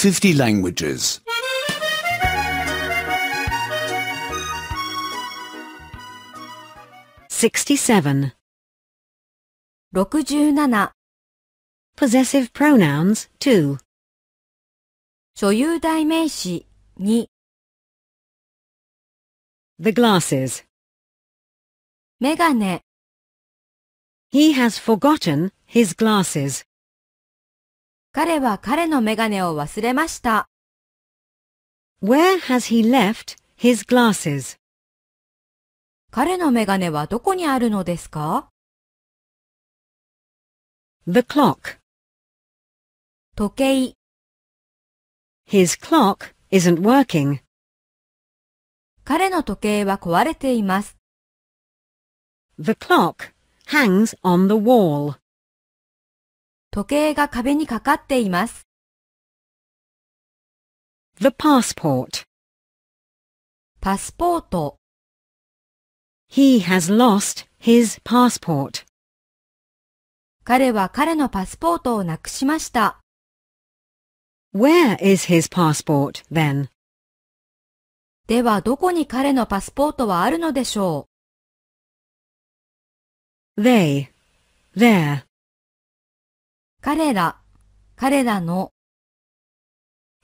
50 languages. 67. 67 Possessive pronouns 2. 所有代名詞2 The glasses. メガネ He has forgotten his glasses. 彼は彼のメガネを忘れました。Where has he left his glasses? 彼のメガネはどこにあるのですか The clock. 時計 His clock isn't working. 彼の時計は壊れています。The clock hangs on the wall. 時計が壁にかかっています。The passport. パスポート He has lost his passport. 彼は彼のパスポートをなくしました。Where is his passport then? ではどこに彼のパスポートはあるのでしょ They. There. う彼ら、彼らの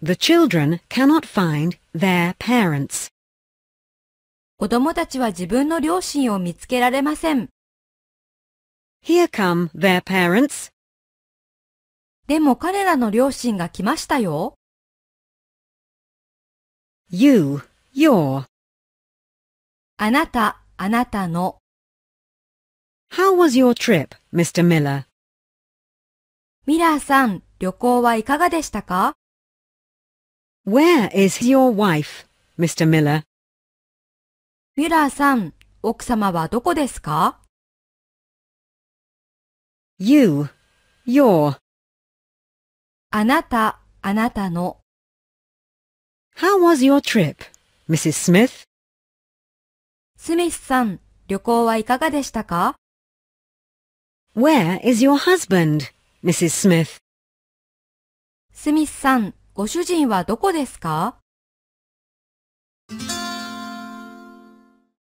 The children cannot find their parents. 子供たちは自分の両親を見つけられません。Here come their parents. でも彼らの両親が来ましたよ。You. Your. あなた、あなたの How was your trip, Mr. Miller? ミラーさん、旅行はいかがでしたか Where is your wife, Mr. Miller? ミラーさん、奥様はどこですか You. Your. あなた、あなたの How was your trip, Mrs. Smith? スミスさん、旅行はいかがでしたか Where is your husband, Mrs. Smith? スミスさん、ご主人はどこですか？